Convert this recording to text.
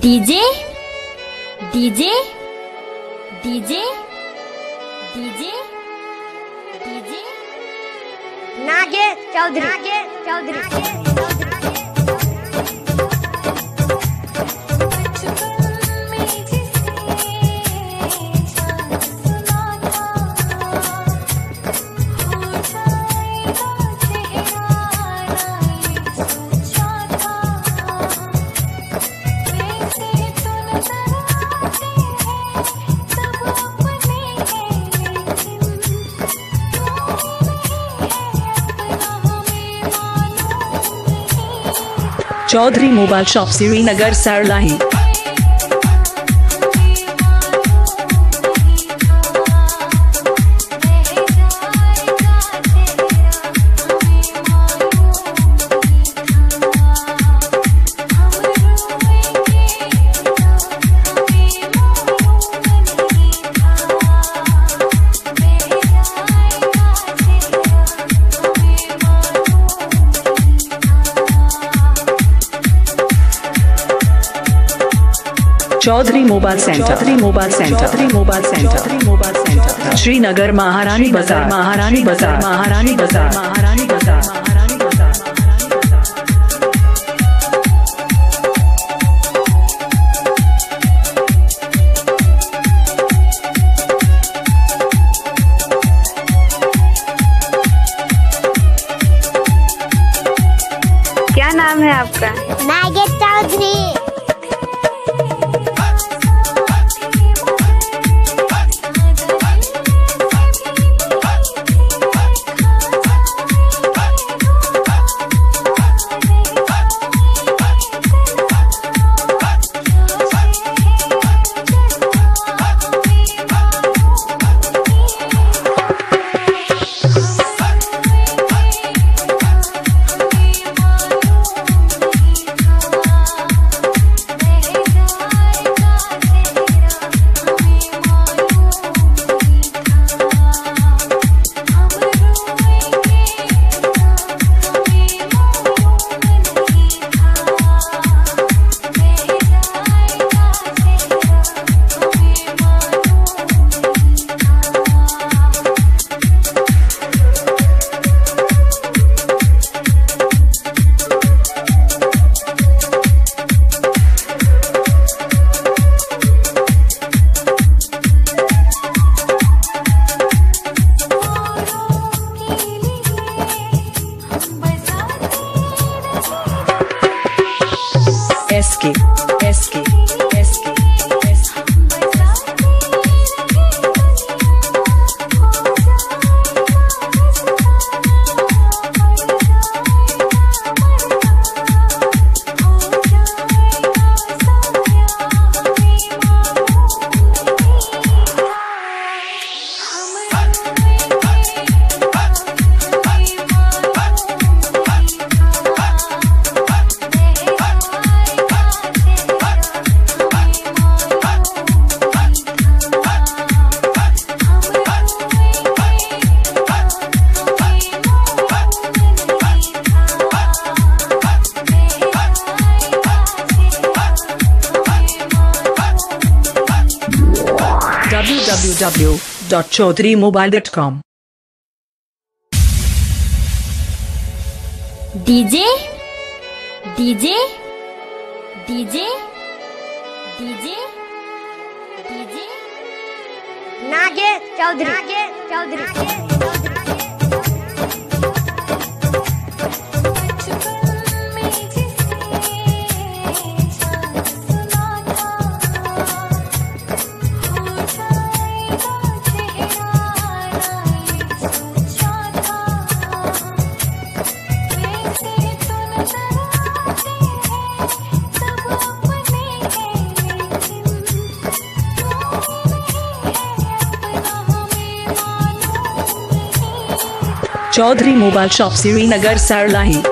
DJ DJ DJ DJ DJ. Nage Chaudhary. Nage Chaudhary. Chaudhary mobile shop Srinagar Sarlahi. Chaudhary mobile centre. Chaudhary mobile centre. Chaudhary mobile centre. Chaudhary mobile centre. Srinagar Maharani Bazaar. Maharani बाज़ार। महारानी बाज़ार। महारानी बाज़ार महारानी बाज़ार। क्या नाम है आपका? Chaudhary. Sesc. www.chaudhrymobile.com DJ DJ DJ DJ DJ Nage Chaudhary. Nage Chaudhary. Chaudhary mobile shop Srinagar Sarlahi.